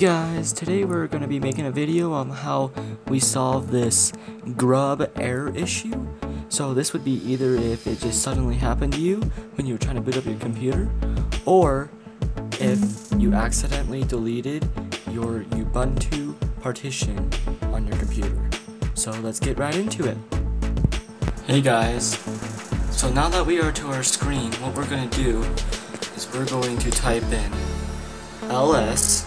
guys, today we're going to be making a video on how we solve this grub error issue. So this would be either if it just suddenly happened to you when you were trying to boot up your computer, or if you accidentally deleted your Ubuntu partition on your computer. So let's get right into it. Hey guys, so now that we are to our screen, what we're going to do is we're going to type in ls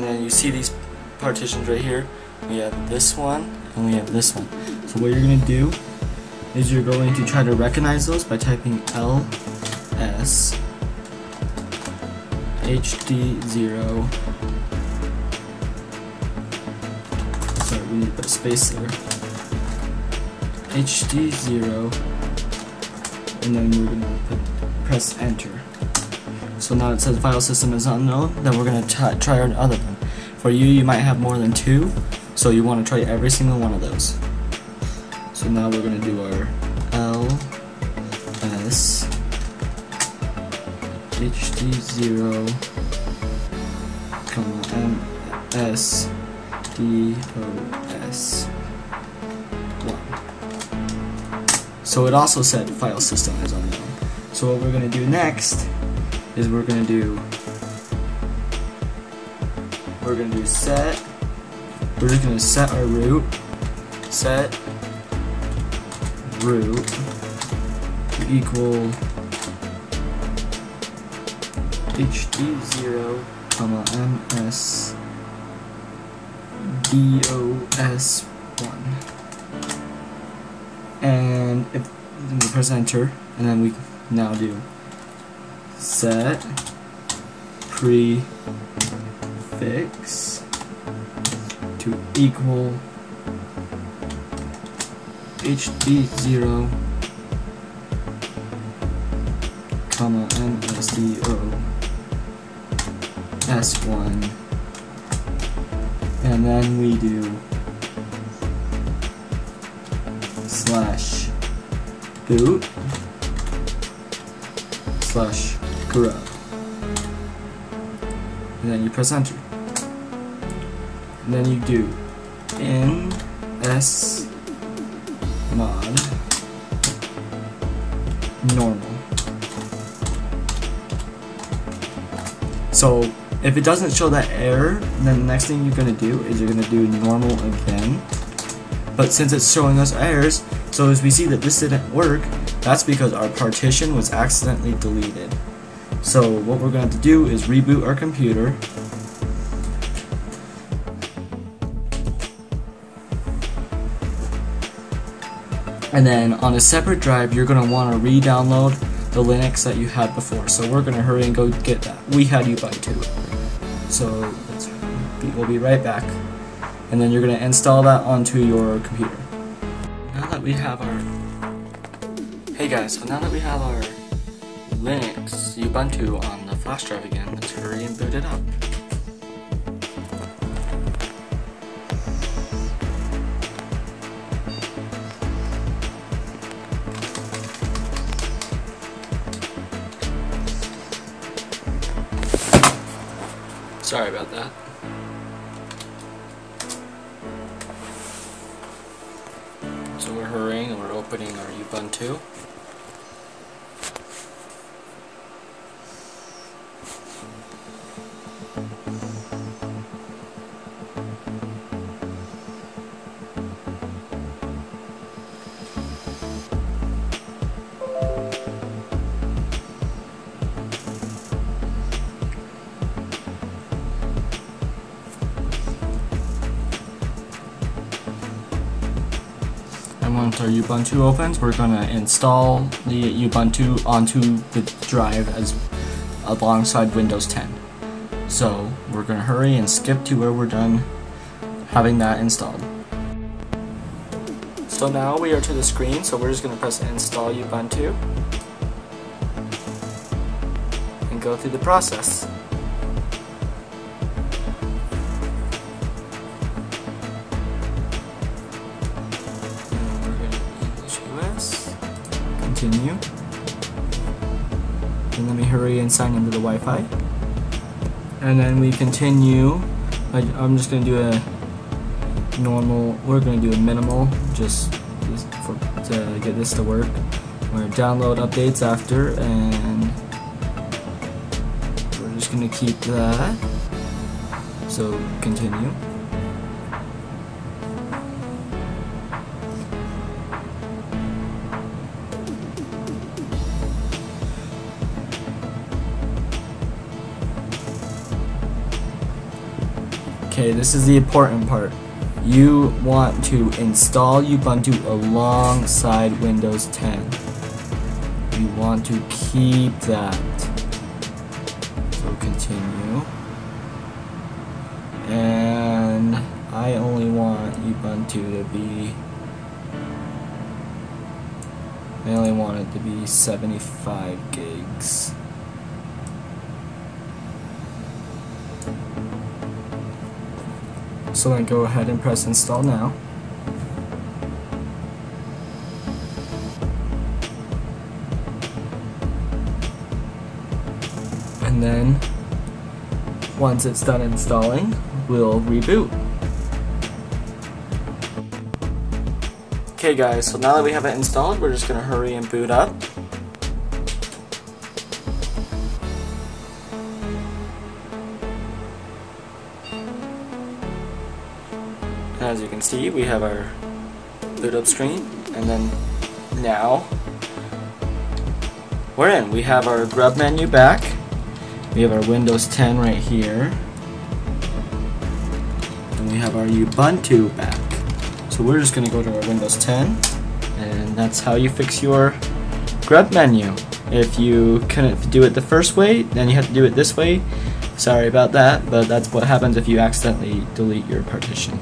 and then you see these partitions right here. We have this one and we have this one. So what you're gonna do is you're going to try to recognize those by typing ls hd0 sorry we need to put a space there. Hd0 and then we're gonna put, press enter. So now it says file system is unknown, then we're going to try another one. For you, you might have more than two, so you want to try every single one of those. So now we're going to do our ls hd0 comma ms dos 1. So it also said file system is unknown. So what we're going to do next is we're gonna do we're gonna do set. We're just gonna set our root. Set. Root equal hd0 comma ms dos 1 and if we press enter and then we now do set prefix to equal hd0 comma msdo s1 and then we do slash boot slash grub. And then you press enter. And then you do in s mod normal. So if it doesn't show that error, then the next thing you're gonna do is you're gonna do normal again. But since it's showing us errors, so as we see that this didn't work, that's because our partition was accidentally deleted. So what we're going to do is reboot our computer. And then on a separate drive, you're going to want to re-download the Linux that you had before. So we're going to hurry and go get that. We had Ubuntu. So we'll be right back. And then you're going to install that onto your computer. Now that we have our... Hey guys, so now that we have our Linux Ubuntu on the flash drive again, let's hurry and boot it up. Sorry about that. So we're hurrying and we're opening our Ubuntu. And once our Ubuntu opens, we're going to install the Ubuntu onto the drive as alongside Windows 10. So we're going to hurry and skip to where we're done having that installed. So now we are to the screen, so we're just going to press install Ubuntu and go through the process. Continue. And let me hurry and sign into the Wi-Fi. and then we continue. I, I'm just gonna do a normal. We're gonna do a minimal, just, just for to get this to work. We're gonna download updates after, and we're just gonna keep that. So continue. Okay, this is the important part. You want to install Ubuntu alongside Windows 10. You want to keep that. So continue. And I only want Ubuntu to be I only want it to be 75 gigs. So then go ahead and press install now. And then once it's done installing, we'll reboot. Okay guys, so now that we have it installed, we're just gonna hurry and boot up. As you can see, we have our boot up screen, and then now we're in. We have our grub menu back. We have our Windows 10 right here. And we have our Ubuntu back. So we're just going to go to our Windows 10, and that's how you fix your grub menu. If you couldn't do it the first way, then you have to do it this way. Sorry about that, but that's what happens if you accidentally delete your partition.